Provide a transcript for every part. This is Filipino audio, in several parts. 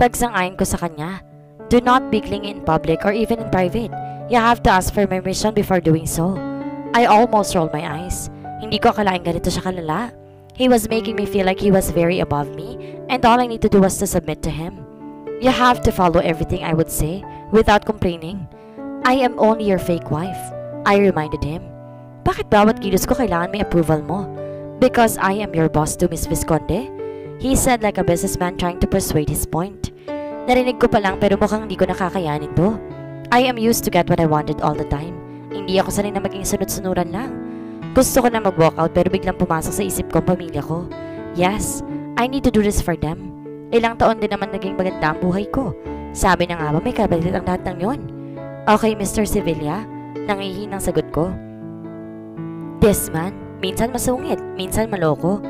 Pagsangayon ko sa kanya, do not be clingy in public or even in private. You have to ask for permission before doing so. I almost rolled my eyes. Hindi ko akalain ganito siya kalala. He was making me feel like he was very above me and all I need to do was to submit to him. You have to follow everything I would say without complaining. I am only your fake wife. I reminded him. Bakit bawat kilos ko kailangan may approval mo? Because I am your boss to Miss Visconde? He said like a businessman trying to persuade his point. Narinig ko pa lang pero mukhang hindi ko nakakayanin to. I am used to get what I wanted all the time. Hindi ako sanay na maging sunod-sunuran lang. Gusto ko na mag-walk out pero biglang pumasok sa isip ko ang pamilya ko. Yes, I need to do this for them. Ilang taon din naman naging maganda ang buhay ko. Sabi na nga ba may kapalit ang lahat ng yon. Okay, Mr. Sevilla, nangihinang sagot ko. This man, minsan masungit, minsan maloko.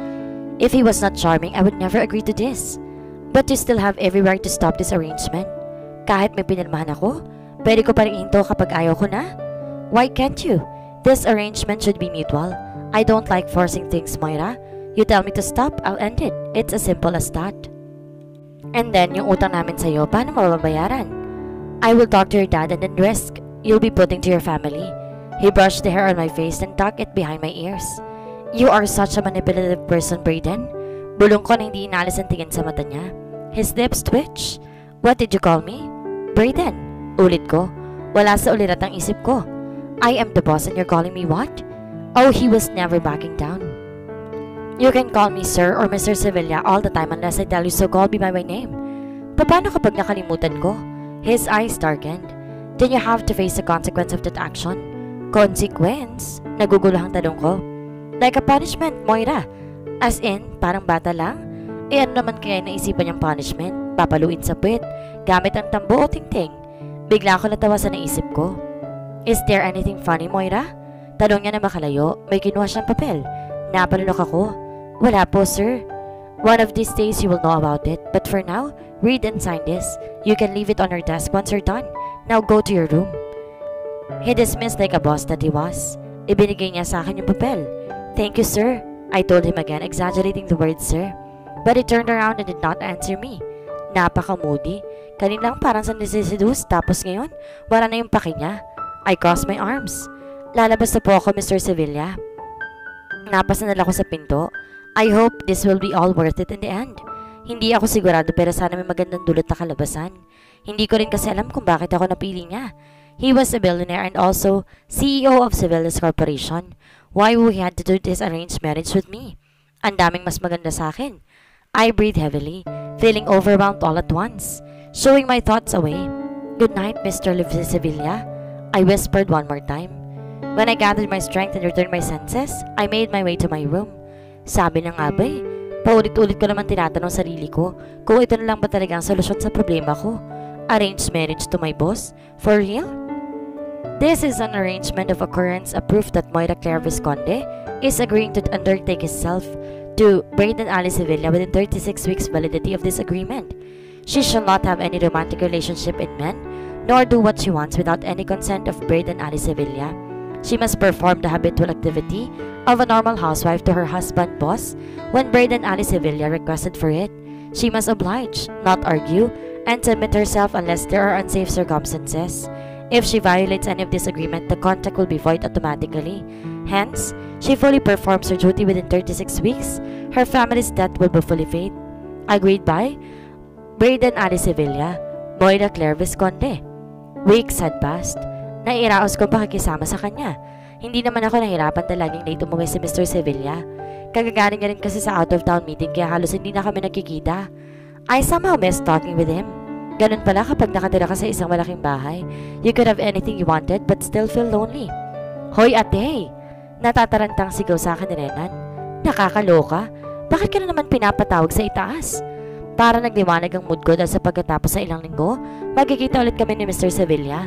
If he was not charming, I would never agree to this. But you still have every right to stop this arrangement. Kahit may pinirmahan ako, pwede ko pa rin hinto kapag ayaw ko na. Why can't you? This arrangement should be mutual. I don't like forcing things, Moira. You tell me to stop, I'll end it. It's as simple as that. And then, yung utang namin sa'yo, paano mababayaran? I will talk to your dad and then risk you'll be putting to your family. He brushed the hair on my face and tucked it behind my ears. You are such a manipulative person, Brayden. Bulong ko na hindi inalis ang tingin sa mata niya. His lips twitched. What did you call me? Brayden. Ulit ko. Wala sa ulirat ang isip ko. I am the boss and you're calling me what? Oh, he was never backing down. You can call me sir or Mr. Sevilla all the time unless I tell you so call me by my name. Paano kapag nakalimutan ko? His eyes darkened. Then you have to face the consequence of that action. Consequence? Naguguluhang tanong ko. Like a punishment, Moira. As in, parang bata lang? E ano naman kaya naisipan niyang punishment? Papaluin sa puwet, gamit ang tambo o tingting? Bigla ako natawa sa naisip ko. Is there anything funny, Moira? Tanong niya na makalayo, may kinuha siyang papel. Napalunok ako. Wala po, sir. One of these days you will know about it, but for now, read and sign this. You can leave it on your desk once you're done. Now go to your room. He dismissed like a boss that he was. Ibinigay niya sa akin yung papel. Thank you, sir. I told him again, exaggerating the word sir. But he turned around and did not answer me. Napaka-moody. Kanina lang parang sa nisiseduce, tapos ngayon, wala na yung paki niya. I crossed my arms. Lalabas na po ako, Mr. Sevilla. Napasanal ako sa pinto. I hope this will be all worth it in the end. Hindi ako sigurado pero sana may magandang dulot na kalabasan. Hindi ko rin kasi alam kung bakit ako napili niya. He was a billionaire and also CEO of Civilis Corporation. Why he had to do this arranged marriage with me? Ang daming mas maganda sa akin. I breathed heavily, feeling overwhelmed all at once, showing my thoughts away. Good night, Mr. Sevilla. I whispered one more time. When I gathered my strength and returned my senses, I made my way to my room. Sabi ng eh, paulit-ulit ko naman tinatanong sarili ko kung ito na lang ba talaga ang solusyon sa problema ko. Arranged marriage to my boss? For real? This is an arrangement of occurrence, a proof that Moira Claire Visconde is agreeing to undertake herself to Braden Alice Sevilla within 36 weeks validity of this agreement. She shall not have any romantic relationship in men, nor do what she wants without any consent of Braden Alice Sevilla. She must perform the habitual activity of a normal housewife to her husband boss when Braden Alice Sevilla requested for it. She must oblige, not argue, and submit herself unless there are unsafe circumstances. If she violates any of this agreement, the contract will be void automatically. Hence, she fully performs her duty within 36 weeks. Her family's debt will be fully paid. Agreed by Braden Alice Sevilla, Moira Claire Visconde. Weeks had passed. Nairaos ko pakikisama sa kanya. Hindi naman ako nahirapan na laging late umuwi si Mr. Sevilla. Kagagaling niya rin kasi sa out-of-town meeting kaya halos hindi na kami nagkikita. I somehow missed talking with him. Ganun pala kapag nakatira ka sa isang malaking bahay. You could have anything you wanted but still feel lonely. Hoy ate! Natatarantang sigaw sa akin ni Renan. Nakakaloka. Bakit ka na naman pinapatawag sa itaas? Para nagliwanag ang mood ko dahil sa pagkatapos sa ilang linggo, magkikita ulit kami ni Mr. Sevilla.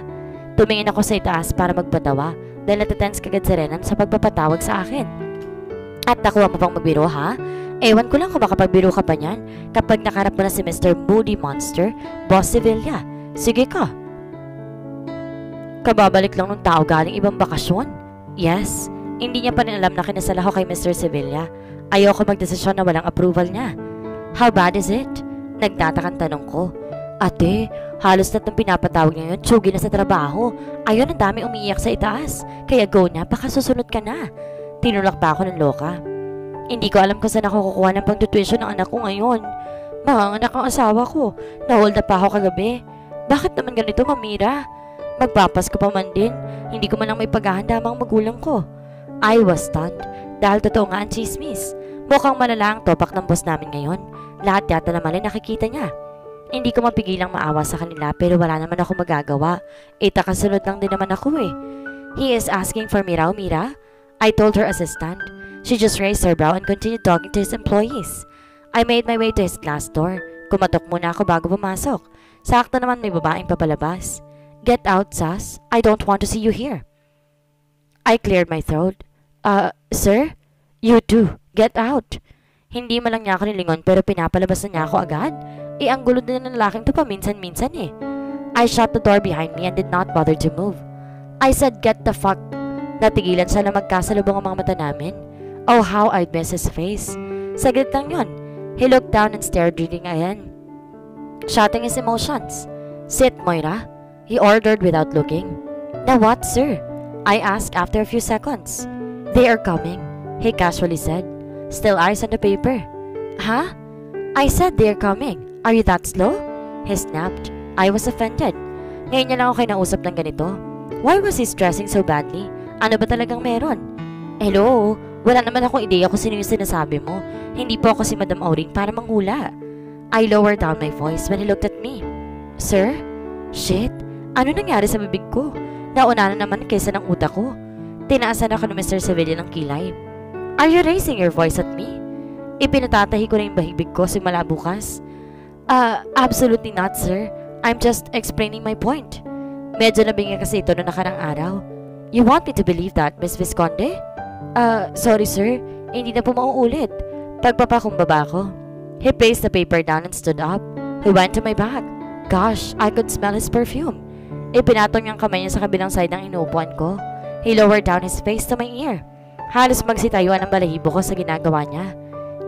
Tumingin ako sa itaas para magpatawa dahil natatense kagad si Renan sa pagpapatawag sa akin. At nakuha mo pang magbiro ha? Ewan ko lang kung makapagbiro ka pa niyan kapag nakarap mo na si Mr. Moody Monster, Boss Sevilla. Sige ka. Kababalik lang ng tao galing ibang bakasyon? Yes, hindi niya pa rin alam na kinasal ako kay Mr. Sevilla. Ayoko magdesisyon na walang approval niya. How bad is it? Nagtatakang tanong ko. Ate, halos na itong pinapatawag niya yun, tsugi na sa trabaho. Ayun, ang dami umiiyak sa itaas. Kaya go na, baka susunod ka na. Tinulak pa ako ng loka. Hindi ko alam kung saan ako kukuha ng pang-tuition ng anak ko ngayon. Mga anak ang asawa ko. Nahold up ako kagabi. Bakit naman ganito, Mamira? Magpapas ka pa man din. Hindi ko man lang may paghahanda ang magulang ko. I was stunned dahil totoo nga ang chismis. Mukhang malala ang topak ng boss namin ngayon. Lahat yata naman ay nakikita niya. Hindi ko mapigilang maawa sa kanila pero wala naman ako magagawa. E takasunod lang din naman ako eh. He is asking for me raw, Mira. I told her assistant. She just raised her brow and continued talking to his employees. I made my way to his glass door. Kumatok muna ako bago pumasok. Sakto naman may babaeng papalabas. Get out, Sas. I don't want to see you here. I cleared my throat. Uh, sir? You too. Get out. Hindi man lang niya ako nilingon pero pinapalabas na niya ako agad. Eh, ang gulo din ng lalaking to paminsan-minsan eh. I shut the door behind me and did not bother to move. I said, get the fuck. Natigilan siya na magkasalubong ang mga mata namin. Oh, how I'd miss his face. Saglit lang yun. He looked down and stared reading again. Shouting his emotions. Sit, Moira. He ordered without looking. Now what, sir? I asked after a few seconds. They are coming, he casually said. Still eyes on the paper. Huh? I said they are coming. Are you that slow? He snapped. I was offended. Ngayon niya lang ako kinausap ng ganito. Why was he stressing so badly? Ano ba talagang meron? Hello? Wala naman akong ideya kung sino yung sinasabi mo. Hindi po ako si Madam Auring para manghula. I lowered down my voice when he looked at me. Sir? Shit, ano nangyari sa bibig ko? Nauna na naman kaysa ng utak ko. Tinaasan ako ni Mr. Sevilla ng kilay. Are you raising your voice at me? Ipinatatahi ko na yung bahibig ko simula bukas. Uh, absolutely not, sir. I'm just explaining my point. Medyo nabingi kasi ito noong nakarang araw. You want me to believe that, Miss Visconde? Uh, sorry, sir. Hindi na po mauulit. Pagpapakumbaba ko. He placed the paper down and stood up. He went to my bag. Gosh, I could smell his perfume. Ipinatong niyang kamay niya sa kabilang side ng inuupuan ko. He lowered down his face to my ear. Halos magsitayuan ang balahibo ko sa ginagawa niya.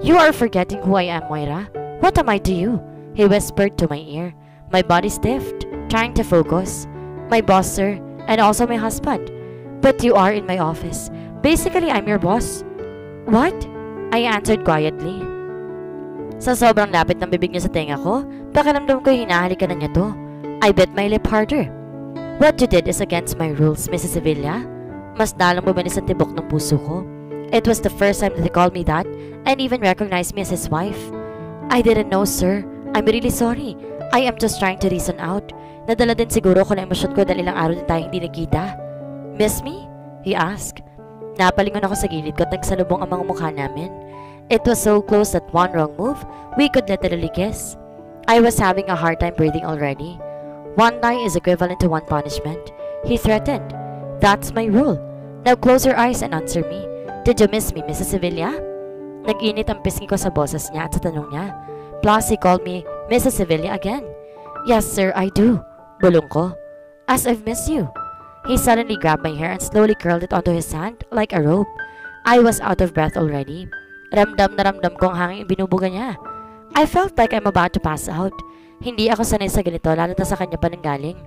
You are forgetting who I am, Moira. What am I to you? He whispered to my ear. My body stiffed, trying to focus. My boss, sir, and also my husband. But you are in my office. Basically, I'm your boss. What? I answered quietly. Sa sobrang lapit ng bibig niya sa tenga ko, pakiramdam ko hinahalikan na niya to. I bit my lip harder. What you did is against my rules, Mrs. Sevilla. Mas dalang bumanis ang tibok ng puso ko. It was the first time that he called me that and even recognized me as his wife. I didn't know, sir. I'm really sorry. I am just trying to reason out. Nadala din siguro ko na emosyon ko dahil ilang araw din tayo hindi nagkita. Miss me? He asked. Napalingon ako sa gilid ko at nagsalubong ang mga mukha namin. It was so close that one wrong move, we could literally kiss. I was having a hard time breathing already. One lie is equivalent to one punishment. He threatened. That's my rule. Now close your eyes and answer me. Did you miss me, Mrs. Sevilla? Nag-init ang pisngi ko sa boses niya at sa tanong niya. Plus, he called me Mrs. Sevilla again. Yes, sir, I do. Bulong ko. As I've missed you. He suddenly grabbed my hair and slowly curled it onto his hand like a rope. I was out of breath already. Ramdam na ramdam ko ang hangin binubuga niya. I felt like I'm about to pass out. Hindi ako sanay sa ganito lalo na sa kanya pa galing.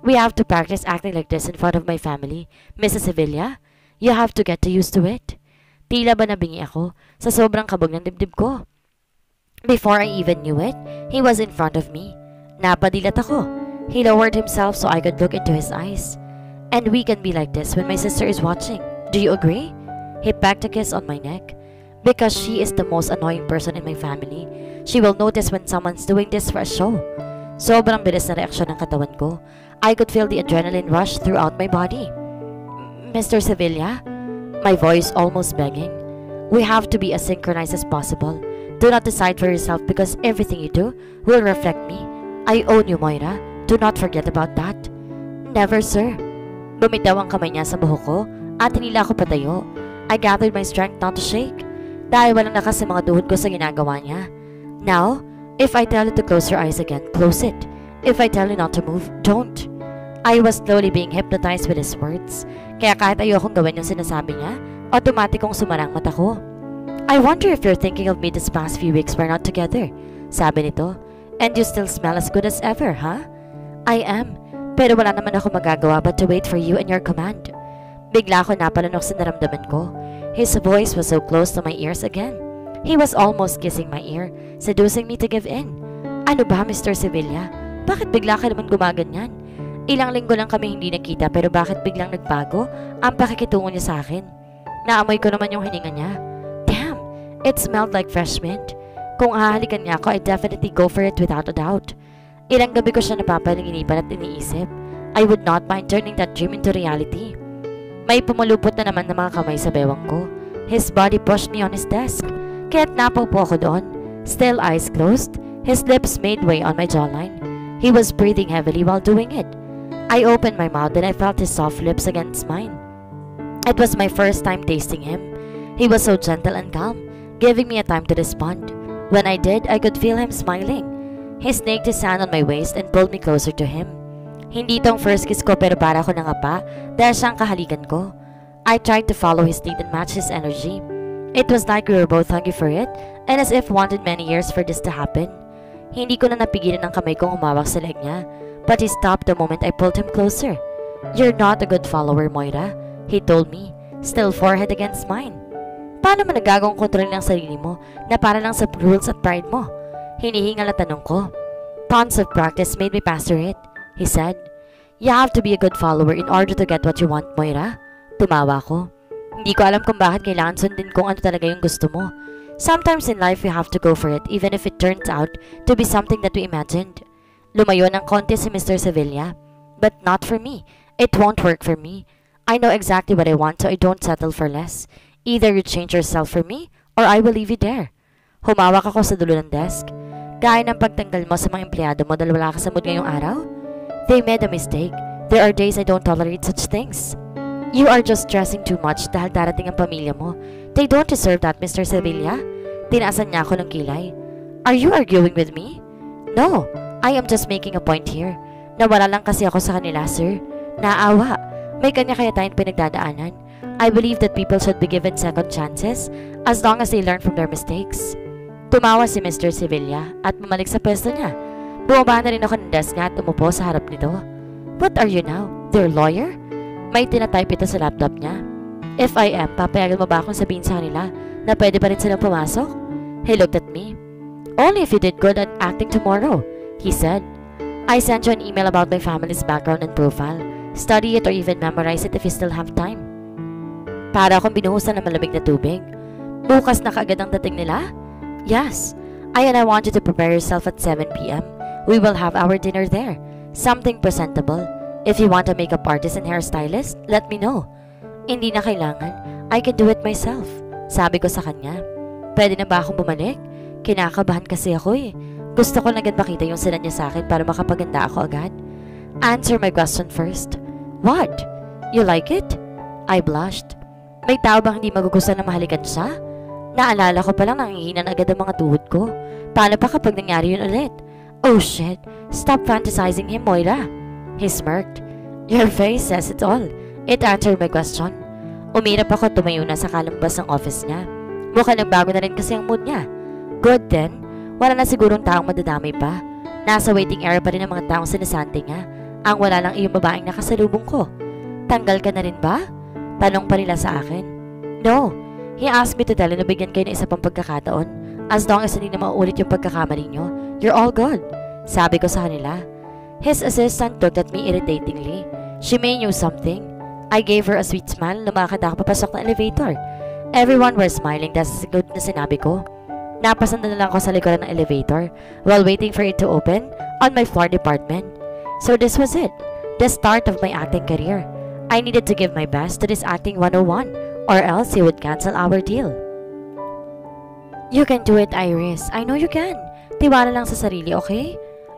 We have to practice acting like this in front of my family. Mrs. Sevilla, you have to get to used to it. Tila ba nabingi ako sa sobrang kabog ng dibdib ko. Before I even knew it, he was in front of me. Napadilat ako. He lowered himself so I could look into his eyes. And we can be like this when my sister is watching. Do you agree? He packed a kiss on my neck. Because she is the most annoying person in my family. She will notice when someone's doing this for a show. Sobrang bilis na reaksyon ng katawan ko. I could feel the adrenaline rush throughout my body. Mr. Sevilla? My voice almost begging. We have to be as synchronized as possible. Do not decide for yourself because everything you do will reflect me. I own you, Moira. Do not forget about that. Never, sir. Bumitaw ang kamay niya sa buhok ko at hinila ako patayo. I gathered my strength not to shake dahil walang lakas sa mga tuhod ko sa ginagawa niya. Now, if I tell you to close your eyes again, close it. If I tell you not to move, don't. I was slowly being hypnotized with his words, kaya kahit ayokong gawin yung sinasabi niya, automatikong sumarang mata ko. I wonder if you're thinking of me this past few weeks we're not together, sabi nito. And you still smell as good as ever, huh? I am. Pero wala naman ako magagawa but to wait for you and your command. Bigla ako napalanok sa naramdaman ko. His voice was so close to my ears again. He was almost kissing my ear, seducing me to give in. Ano ba, Mr. Sevilla? Bakit bigla ka naman gumaganyan? Ilang linggo lang kami hindi nakita pero bakit biglang nagbago ang pakikitungo niya sa akin? Naamoy ko naman yung hininga niya. Damn, it smelled like fresh mint. Kung hahalikan niya ako, I definitely go for it without a doubt. Ilang gabi ko siya napapalinginipan at iniisip. I would not mind turning that dream into reality. May pumulupot na naman ng mga kamay sa bewang ko. His body pushed me on his desk. Kaya't napaw po ako doon. Still eyes closed, his lips made way on my jawline. He was breathing heavily while doing it. I opened my mouth and I felt his soft lips against mine. It was my first time tasting him. He was so gentle and calm, giving me a time to respond. When I did, I could feel him smiling. He snaked his hand on my waist and pulled me closer to him. Hindi tong first kiss ko pero para ko nangapa dahil siyang kahalikan ko. I tried to follow his lead and match his energy. It was like we were both hungry for it and as if wanted many years for this to happen. Hindi ko na napigilan ang kamay kong humawak sa leg niya, but he stopped the moment I pulled him closer. You're not a good follower, Moira, he told me, still forehead against mine. Paano mo nagagawang kontrolin ang sarili mo na para lang sa rules at pride mo? Hinihingal na tanong ko. Tons of practice made me master it he said. You have to be a good follower in order to get what you want, Moira. Tumawa ko. Hindi ko alam kung bakit kailangan sundin kung ano talaga yung gusto mo. Sometimes in life we have to go for it even if it turns out to be something that we imagined. Lumayo ng konti si Mr. Sevilla. But not for me. It won't work for me. I know exactly what I want so I don't settle for less. Either you change yourself for me or I will leave you there. Humawak ako sa dulo ng desk. Gaya ng pagtanggal mo sa mga empleyado mo dahil wala ka sa mood ngayong araw? They made a mistake. There are days I don't tolerate such things. You are just stressing too much dahil darating ang pamilya mo. They don't deserve that, Mr. Sevilla. Tinaasan niya ako ng kilay. Are you arguing with me? No, I am just making a point here. Nawala lang kasi ako sa kanila, sir. Naawa. May kanya kaya tayong pinagdadaanan. I believe that people should be given second chances as long as they learn from their mistakes. Tumawa si Mr. Sevilla at bumalik sa pwesto niya. Bumaba na rin ako ng desk nga at umupo sa harap nito. What are you now? Their lawyer? May tinatype ito sa laptop niya. If I am, papayagan mo ba akong sabihin sa kanila na pwede pa rin silang pumasok? He looked at me. Only if you did good at acting tomorrow, he said. I sent you an email about my family's background and profile. Study it or even memorize it if you still have time. Para akong binuhusan ng malamig na tubig. Bukas na kaagad ang dating nila? Yes. I and I want you to prepare yourself at 7 p.m. We will have our dinner there. Something presentable. If you want a makeup artist and hairstylist, let me know. Hindi na kailangan. I can do it myself. Sabi ko sa kanya. Pwede na ba akong bumalik? Kinakabahan kasi ako eh. Gusto ko na agad makita yung sinan niya sa akin para makapaganda ako agad. Answer my question first. What? You like it? I blushed. May tao bang hindi magugustuhan na mahalikan siya? Naalala ko palang nangihinan agad ang mga tuhod ko. Paano pa kapag nangyari yun ulit? Oh shit, stop fantasizing him, Moira. He smirked. Your face says it all. It answered my question. Umirap ako tumayo na sa kalambas ng office niya. Mukha nagbago na rin kasi ang mood niya. Good then. Wala na sigurong taong madadamay pa. Nasa waiting area pa rin ang mga taong sinasante niya. Ang wala lang iyong babaeng nakasalubong ko. Tanggal ka na rin ba? Tanong pa nila sa akin. No. He asked me to tell na bigyan kayo ng isa pang pagkakataon. As long as hindi na mauulit yung pagkakamali niyo, You're all good, sabi ko sa kanila. His assistant looked at me irritatingly. She may knew something. I gave her a sweet smile lumakad ako papasok ng elevator. Everyone were smiling dahil sa good na sinabi ko. Napasanda na lang ako sa likuran ng elevator while waiting for it to open on my floor department. So this was it, the start of my acting career. I needed to give my best to this acting 101 or else he would cancel our deal. You can do it, Iris. I know you can. Tiwala lang sa sarili, okay?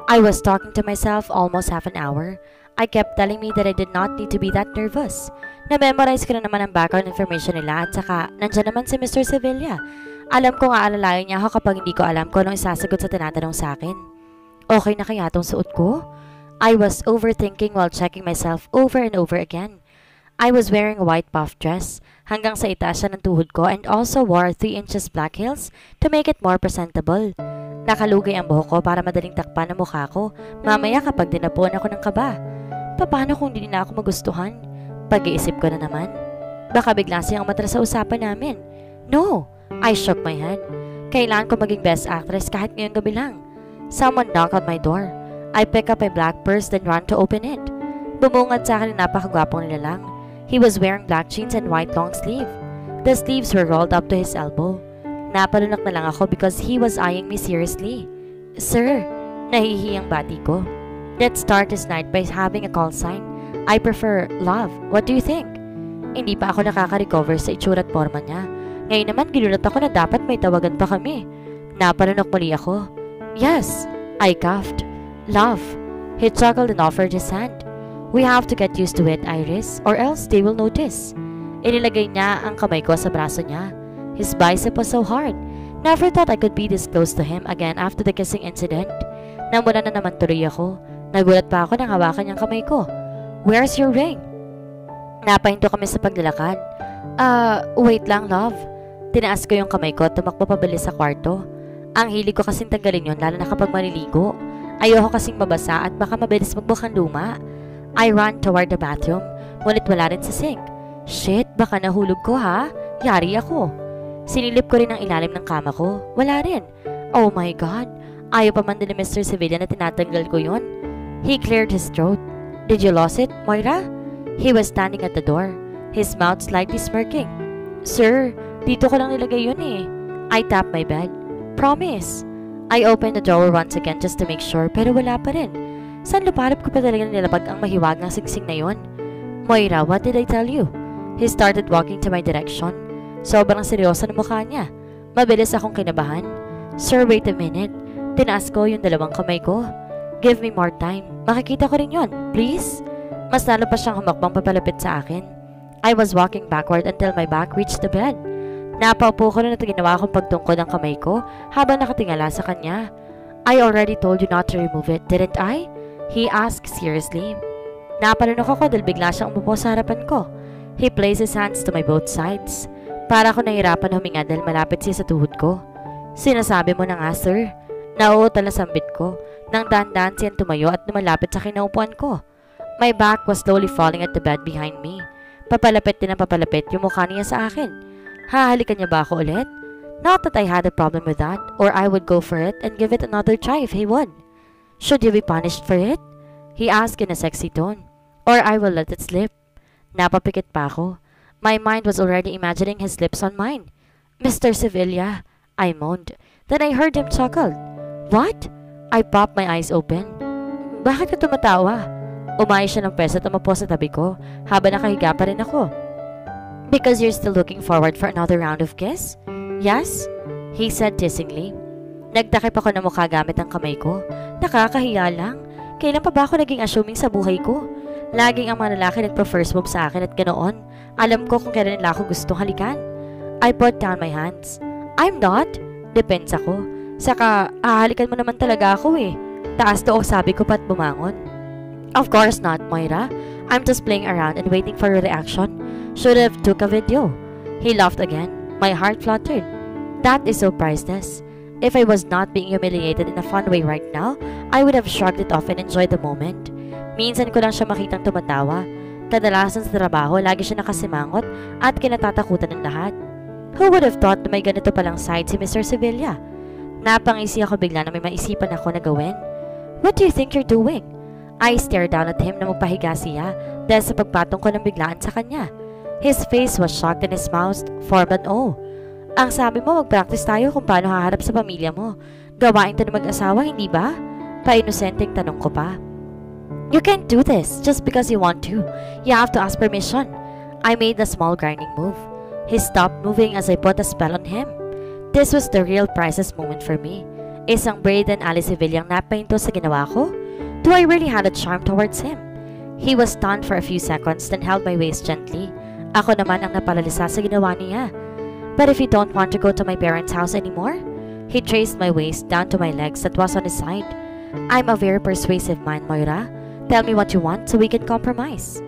I was talking to myself almost half an hour. I kept telling me that I did not need to be that nervous. Na-memorize ko na naman ang background information nila at saka nandyan naman si Mr. Sevilla. Alam ko nga alalayan niya ako kapag hindi ko alam kung anong isasagot sa tinatanong sa akin. Okay na kaya tong suot ko? I was overthinking while checking myself over and over again. I was wearing a white puff dress hanggang sa itaas siya ng tuhod ko and also wore 3 inches black heels to make it more presentable. Nakalugay ang buhok ko para madaling takpan ang mukha ko mamaya kapag dinapuan ako ng kaba. Paano kung hindi na ako magustuhan? Pag-iisip ko na naman. Baka bigla siyang matras sa usapan namin. No! I shook my head. Kailangan ko maging best actress kahit ngayong gabi lang. Someone knocked on my door. I pick up a black purse then run to open it. Bumungad sa akin ang napakagwapong nilalang. He was wearing black jeans and white long sleeve. The sleeves were rolled up to his elbow. Napalunok na lang ako because he was eyeing me seriously. Sir, nahihiyang bati ko. Let's start this night by having a call sign. I prefer love. What do you think? Hindi pa ako nakaka-recover sa itsura at forma niya. Ngayon naman ginulat ako na dapat may tawagan pa kami. Napalunok muli ako. Yes, I coughed. Love. He chuckled and offered his hand. We have to get used to it, Iris, or else they will notice. Inilagay niya ang kamay ko sa braso niya. His bicep was so hard. Never thought I could be this close to him again after the kissing incident. Namuna na naman tuloy ako. Nagulat pa ako nang hawakan niyang kamay ko. Where's your ring? Napahinto kami sa paglalakad. Uh, wait lang, love. Tinaas ko yung kamay ko at tumakbo pabilis sa kwarto. Ang hilig ko kasing tanggalin yun lalo na kapag maliligo. Ayoko kasing mabasa at baka mabilis magbukhang luma. I ran toward the bathroom, ngunit wala rin sa sink. Shit, baka nahulog ko ha? Yari ako. Sinilip ko rin ang ilalim ng kama ko. Wala rin. Oh my God. Ayaw pa man din ni Mr. Sevilla na tinatanggal ko yon. He cleared his throat. Did you lose it, Moira? He was standing at the door, his mouth slightly smirking. Sir, dito ko lang nilagay yun eh. I tapped my bed. Promise. I opened the drawer once again just to make sure pero wala pa rin. San luparap ko pa talaga nilabag ang mahiwagang singsing na yon? Moira, what did I tell you? He started walking to my direction. Sobrang seryoso ng mukha niya. Mabilis akong kinabahan. Sir, wait a minute. Tinaas ko yung dalawang kamay ko. Give me more time. Makikita ko rin yon, please. Mas lalo pa siyang humakbang papalapit sa akin. I was walking backward until my back reached the bed. Napaupo ko na at ginawa akong pagtungkod ng kamay ko habang nakatingala sa kanya. I already told you not to remove it, didn't I? He asked seriously. Napalunok ako dahil bigla siyang umupo sa harapan ko. He placed his hands to my both sides. Para ako nahirapan huminga dahil malapit siya sa tuhod ko. Sinasabi mo na nga, sir. Nauutal na sambit ko. Nang dahan-dahan siyang tumayo at lumalapit sa kinaupuan ko. My back was slowly falling at the bed behind me. Papalapit din ang papalapit yung mukha niya sa akin. Hahalikan niya ba ako ulit? Not that I had a problem with that, or I would go for it and give it another try if he would. Should you be punished for it? He asked in a sexy tone. Or I will let it slip. Napapikit pa ako. My mind was already imagining his lips on mine. Mr. Sevilla, I moaned. Then I heard him chuckle. What? I popped my eyes open. Bakit ka tumatawa? Umayos siya ng pwesto at umapo sa tabi ko habang nakahiga pa rin ako. Because you're still looking forward for another round of kiss? Yes? He said teasingly. Nagtakip ako ng mukha gamit ang kamay ko. Nakakahiya lang. Kailan pa ba ako naging assuming sa buhay ko? Laging ang mga lalaki nagpa-first move sa akin at ganoon. Alam ko kung kailan nila ako gusto halikan. I put down my hands. I'm not. Depends ako. Saka, ahalikan mo naman talaga ako eh. Taas to sabi ko pat bumangon. Of course not, Moira. I'm just playing around and waiting for your reaction. Should have took a video. He laughed again. My heart fluttered. That is so priceless. If I was not being humiliated in a fun way right now, I would have shrugged it off and enjoyed the moment. Minsan ko lang siya makitang tumatawa Kadalasan sa trabaho, lagi siya nakasimangot at kinatatakutan ng lahat. Who would have thought na may ganito palang side si Mr. Sevilla? Napangisi ako bigla na may maisipan ako na gawin. What do you think you're doing? I stared down at him na magpahiga siya dahil sa pagpatong ko ng biglaan sa kanya. His face was shocked and his mouth formed an O. Ang sabi mo, mag-practice tayo kung paano haharap sa pamilya mo. Gawain ng mag-asawa, hindi ba? Painosenteng tanong ko pa. You can't do this just because you want to. You have to ask permission. I made a small grinding move. He stopped moving as I put a spell on him. This was the real priceless moment for me. Isang Braden Alice Sevillang napahinto sa ginawa ko? Do I really have a charm towards him? He was stunned for a few seconds then held my waist gently. Ako naman ang napalalisa sa ginawa niya. But if you don't want to go to my parents' house anymore? He traced my waist down to my legs that was on his side. I'm a very persuasive man, Moira. Tell me what you want so we can compromise.